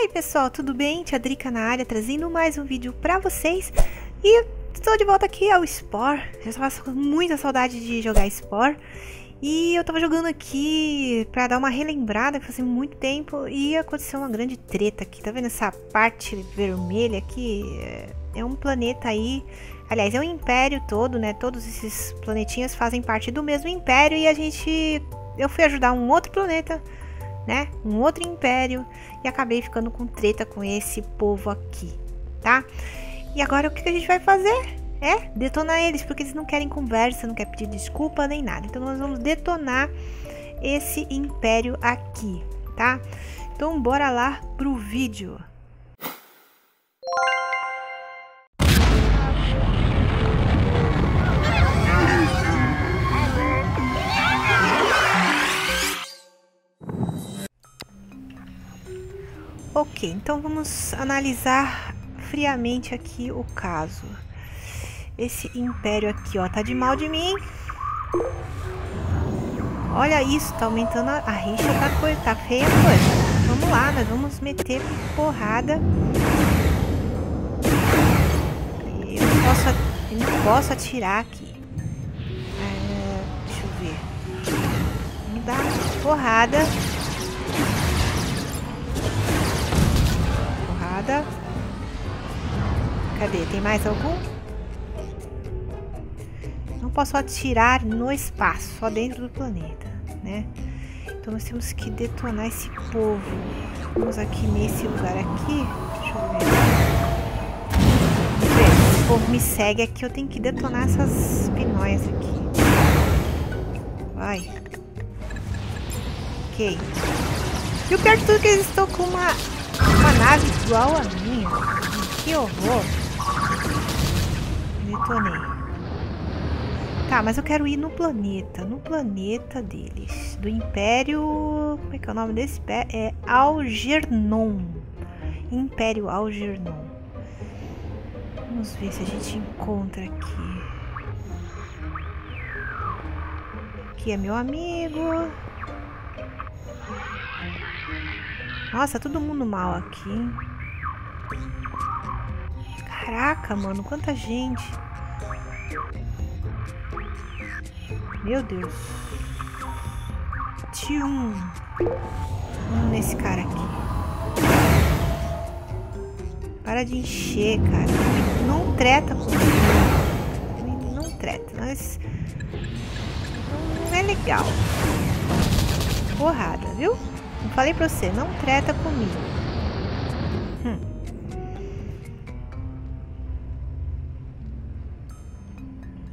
aí pessoal, tudo bem? Tia Drica na área, trazendo mais um vídeo pra vocês E estou de volta aqui ao Spore Já estava com muita saudade de jogar Spore E eu tava jogando aqui pra dar uma relembrada, que fazia muito tempo E aconteceu uma grande treta aqui, tá vendo essa parte vermelha aqui? É um planeta aí, aliás é um império todo, né? Todos esses planetinhas fazem parte do mesmo império E a gente, eu fui ajudar um outro planeta né? Um outro império e acabei ficando com treta com esse povo aqui, tá? E agora o que a gente vai fazer? É detonar eles, porque eles não querem conversa, não querem pedir desculpa nem nada. Então nós vamos detonar esse império aqui, tá? Então bora lá pro vídeo. Ok, então vamos analisar friamente aqui o caso. Esse império aqui, ó, tá de mal de mim. Olha isso, tá aumentando a, a rixa, tá, tá feia a coisa. Vamos lá, nós vamos meter porrada. Eu não posso, eu não posso atirar aqui. É, deixa eu ver. Vamos dar porrada. Cadê? Tem mais algum? Não posso atirar no espaço, só dentro do planeta, né? Então nós temos que detonar esse povo. Vamos aqui nesse lugar aqui. Deixa eu ver. Esse povo me segue aqui. Eu tenho que detonar essas pinóias aqui. Vai. Ok. E o pior de tudo é que eles estão com uma uma nave igual a minha. Que horror. Detonei. Tá, mas eu quero ir no planeta. No planeta deles. Do Império... Como é que é o nome desse? É Algernon. Império Algernon. Vamos ver se a gente encontra aqui. Aqui é meu amigo. Nossa, todo mundo mal aqui. Caraca, mano, quanta gente. Meu Deus. Tchum. Vamos nesse cara aqui. Para de encher, cara. Não treta comigo. Não treta, mas... Não é legal. Porrada, viu? Eu falei pra você, não treta comigo. Hum.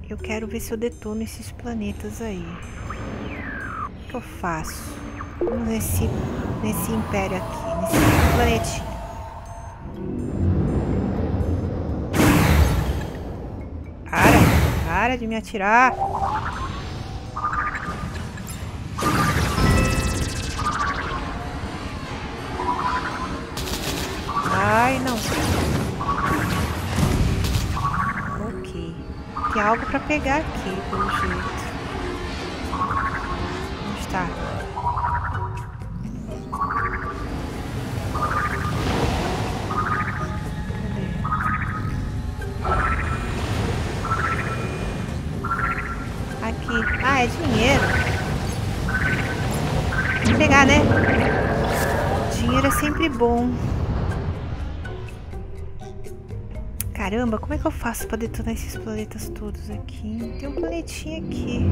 Eu quero ver se eu detono esses planetas aí. O que eu faço? Vamos nesse, nesse império aqui, nesse planetinho. Para! Para de me atirar! Ai, não. Ok. Tem algo pra pegar aqui, pelo jeito. Onde está? Aqui. Ah, é dinheiro. Vou pegar, né? Dinheiro é sempre bom. Caramba, como é que eu faço pra detonar esses planetas todos aqui? Tem um planetinha aqui.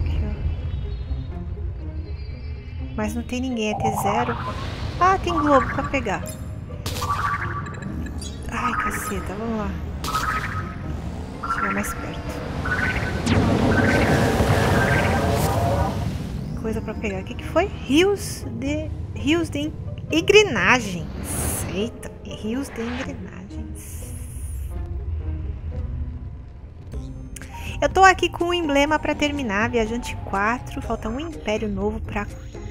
aqui Mas não tem ninguém, é T0. Ah, tem globo pra pegar. Ai, caceta, vamos lá. Chegar mais perto. Coisa pra pegar. O que, que foi? Rios de... Rios de engrenagens. Eita, rios de engrenagens. Eu tô aqui com o emblema para terminar, Viajante 4. Falta um império novo pra,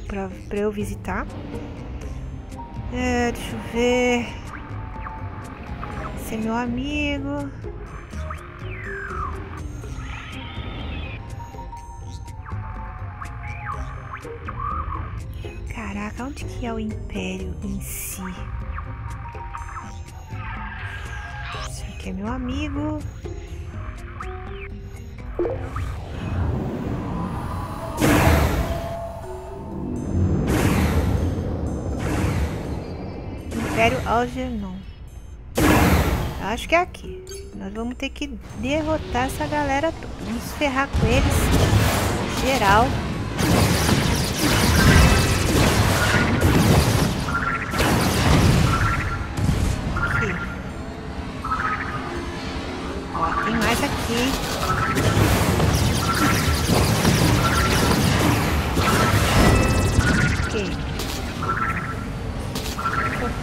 pra, pra eu visitar. É, deixa eu ver. Esse é meu amigo. Caraca, onde que é o Império em si? Esse aqui é meu amigo. Império Algernon. Acho que é aqui. Nós vamos ter que derrotar essa galera toda. Vamos ferrar com eles. Geral.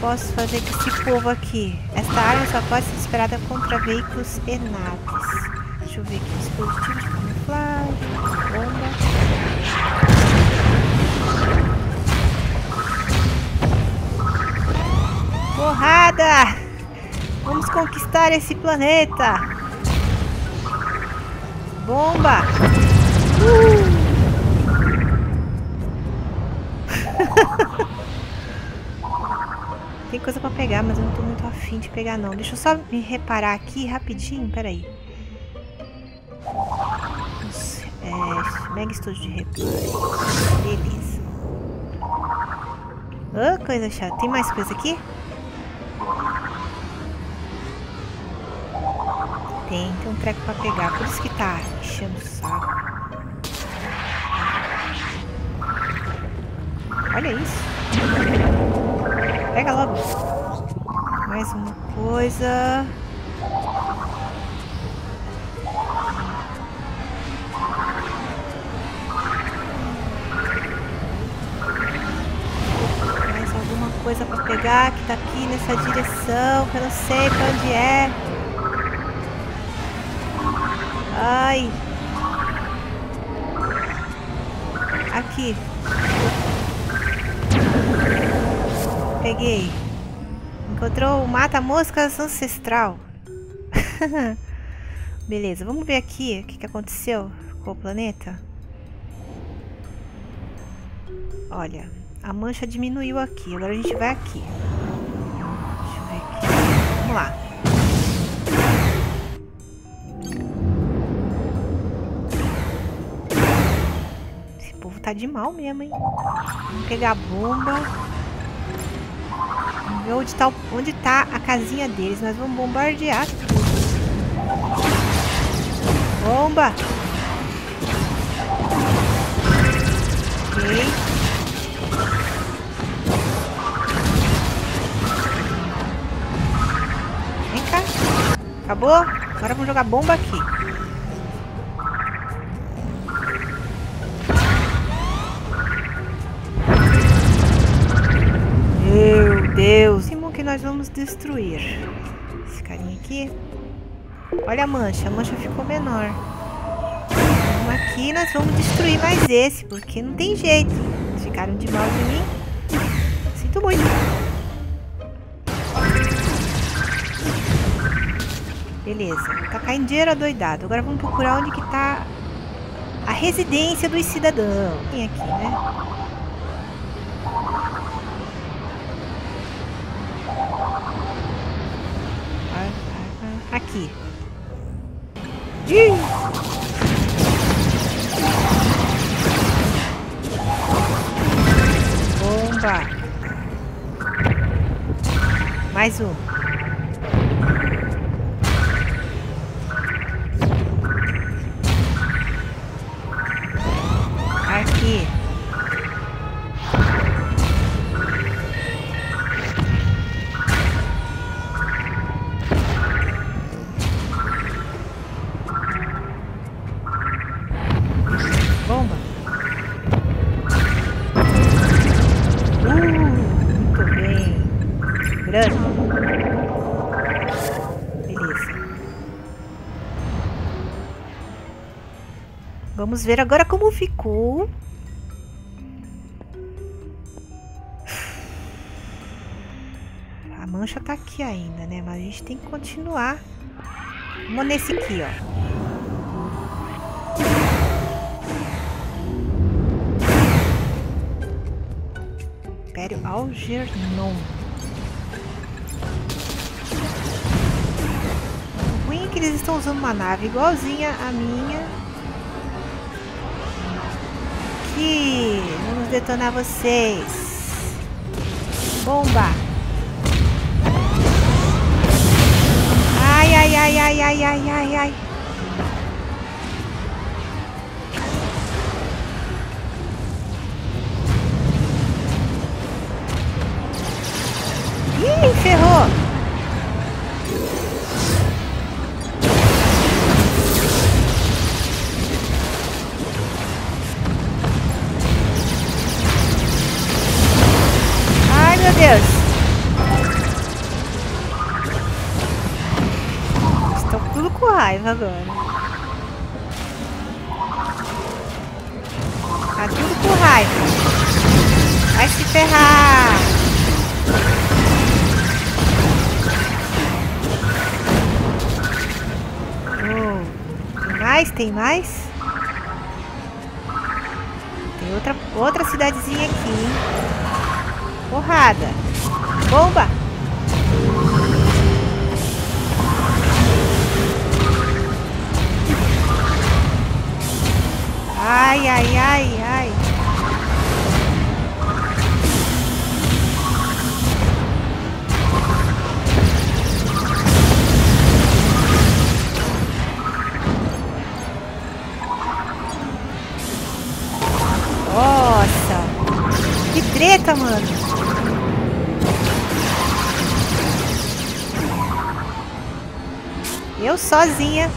Posso fazer com esse povo aqui? Esta arma só pode ser disparada contra veículos e naves. Deixa eu ver aqui. Dispositivo de camuflagem, bomba. Porrada! Vamos conquistar esse planeta! Bomba! Uh! Tem coisa pra pegar, mas eu não tô muito afim de pegar não. Deixa eu só me reparar aqui rapidinho, peraí. É, Mega Estúdio de reparo. Beleza. Oh, coisa chata. Tem mais coisa aqui? Tem, tem um treco pra pegar. Por isso que tá enchendo o saco. Olha isso. Pega logo. Mais uma coisa. Mais alguma coisa pra pegar que tá aqui nessa direção, que eu não sei pra onde é. Ai. Aqui. Peguei. Encontrou o mata-moscas ancestral. Beleza, vamos ver aqui o que, que aconteceu com o planeta. Olha, a mancha diminuiu aqui. Agora a gente vai aqui. Deixa eu ver aqui. Vamos lá. Esse povo tá de mal mesmo, hein? Vamos pegar a bomba. Ver onde tá, o- onde tá a casinha deles. Nós vamos bombardear tudo. Bomba! Ok. Vem cá. Acabou? Agora vamos jogar bomba aqui. Nós vamos destruir. Esse carinha aqui. Olha a mancha. A mancha ficou menor. Aqui nós vamos destruir mais esse. Porque não tem jeito. Ficaram de mal de mim. Sinto muito. Beleza. Tá caindo dinheiro adoidado. Agora vamos procurar onde que tá a residência dos cidadãos. Tem aqui, né? Aqui. Ih! Bomba. Mais um. Grande. Beleza. Vamos ver agora como ficou. A mancha tá aqui ainda, né? Mas a gente tem que continuar. Vamos nesse aqui, ó. Império Algernon. Que eles estão usando uma nave igualzinha à minha. Aqui, vamos detonar vocês. Bomba! Ai, ai, ai, ai, ai, ai, ai, ai. Raiva. Vai se ferrar! Oh, tem mais? Tem mais? Tem outra, outra cidadezinha aqui, hein? Porrada! Bomba! Ai, ai, ai, Eu sozinha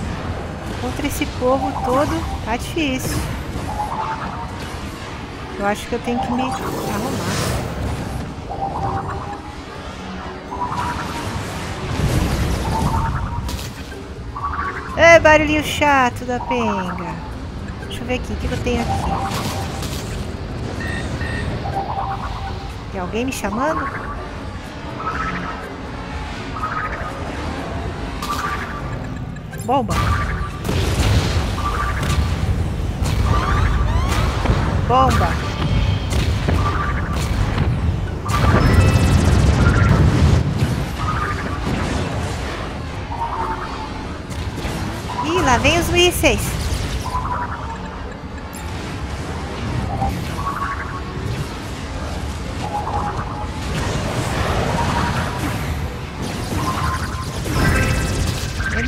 contra esse povo todo tá difícil. Eu acho que eu tenho que me arrumar. É barulhinho chato da penga. Deixa eu ver aqui, o que, eu tenho aqui? Tem alguém me chamando? Bomba! Bomba! Ih, lá vem os mísseis!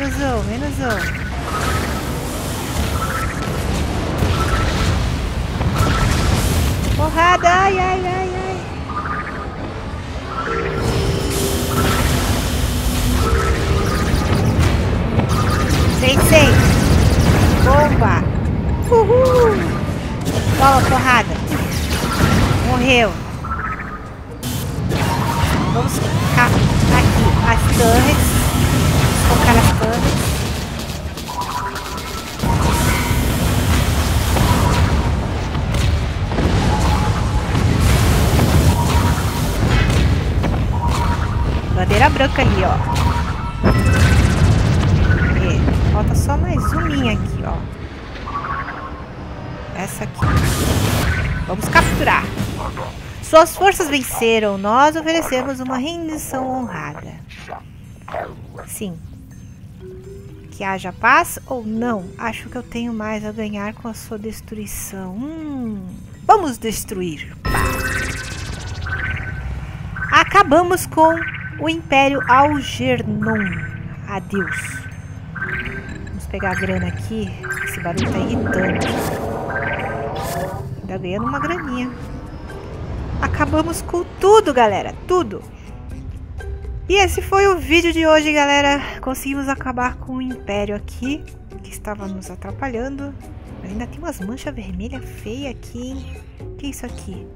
Menos um. Porrada! Ai, ai, ai, ai. Sensei! Bomba! Uhul! Toma, porrada! Morreu! Vamos colocar aqui as torres. Colocar as torres. Bandeira branca ali, ó. E falta só mais uma aqui, ó. Essa aqui. Vamos capturar. Suas forças venceram. Nós oferecemos uma rendição honrada. Sim. Que haja paz ou não? Acho que eu tenho mais a ganhar com a sua destruição. Hum, vamos destruir. Acabamos com o Império Algernon. Adeus. Vamos pegar a grana aqui. Esse barulho tá irritante. Ainda ganhando uma graninha. Acabamos com tudo, galera. Tudo. E esse foi o vídeo de hoje, galera. Conseguimos acabar com o Império aqui. Que estava nos atrapalhando. Ainda tem umas manchas vermelhas feias aqui, hein? Que é isso aqui?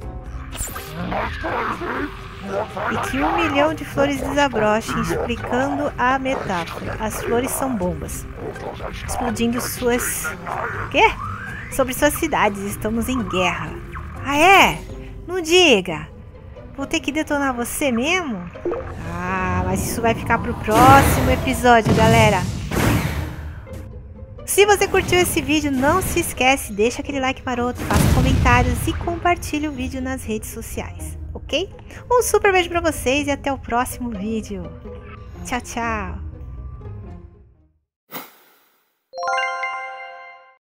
E que um milhão de flores desabrochem, explicando a metáfora. As flores são bombas. Explodindo suas... Quê? Sobre suas cidades. Estamos em guerra. Ah, é? Não diga. Vou ter que detonar você mesmo? Ah, mas isso vai ficar pro próximo episódio, galera. Se você curtiu esse vídeo, não se esquece, deixa aquele like maroto, faça comentários e compartilhe o vídeo nas redes sociais. ok? Um super beijo pra vocês e até o próximo vídeo. Tchau, tchau!